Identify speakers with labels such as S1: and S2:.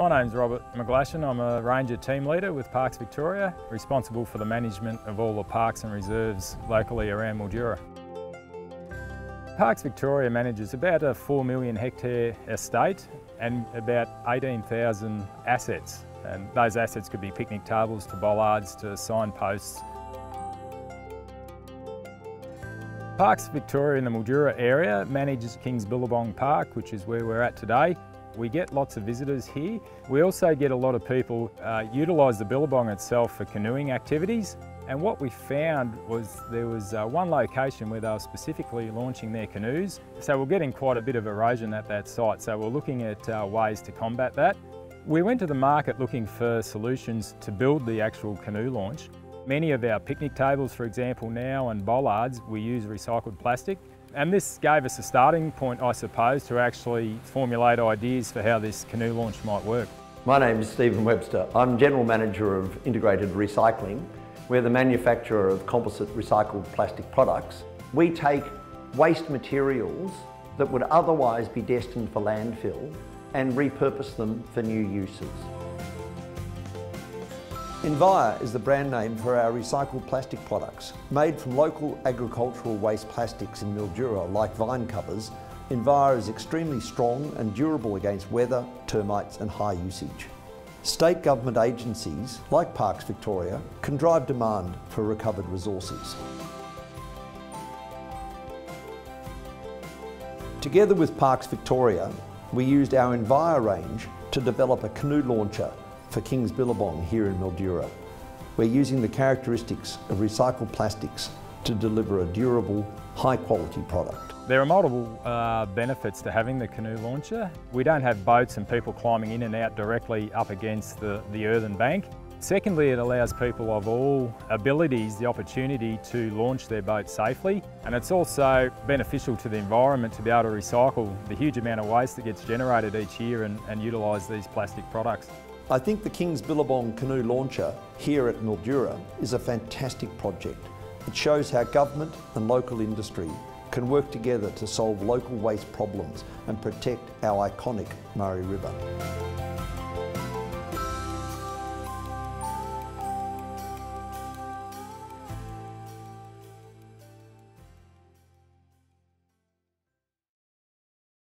S1: My name's Robert McGlashan. I'm a Ranger Team Leader with Parks Victoria, responsible for the management of all the parks and reserves locally around Mildura. Parks Victoria manages about a 4 million hectare estate and about 18,000 assets. And those assets could be picnic tables to bollards to signposts. Parks Victoria in the Mildura area manages Kings Billabong Park, which is where we're at today. We get lots of visitors here. We also get a lot of people uh, utilise the Billabong itself for canoeing activities. And what we found was there was uh, one location where they were specifically launching their canoes. So we're getting quite a bit of erosion at that site. So we're looking at uh, ways to combat that. We went to the market looking for solutions to build the actual canoe launch. Many of our picnic tables, for example, now and bollards, we use recycled plastic. And this gave us a starting point, I suppose, to actually formulate ideas for how this canoe launch might work.
S2: My name is Stephen Webster. I'm General Manager of Integrated Recycling. We're the manufacturer of composite recycled plastic products. We take waste materials that would otherwise be destined for landfill and repurpose them for new uses.
S3: Envia is the brand name for our recycled plastic products. Made from local agricultural waste plastics in Mildura like vine covers, Envia is extremely strong and durable against weather, termites and high usage. State government agencies, like Parks Victoria, can drive demand for recovered resources. Together with Parks Victoria, we used our Envia range to develop a canoe launcher for King's Billabong here in Mildura. We're using the characteristics of recycled plastics to deliver a durable, high quality product.
S1: There are multiple uh, benefits to having the canoe launcher. We don't have boats and people climbing in and out directly up against the, the earthen bank. Secondly, it allows people of all abilities the opportunity to launch their boat safely. And it's also beneficial to the environment to be able to recycle the huge amount of waste that gets generated each year and, and utilise these plastic products.
S3: I think the King's Billabong canoe launcher here at Mildura is a fantastic project. It shows how government and local industry can work together to solve local waste problems and protect our iconic Murray River.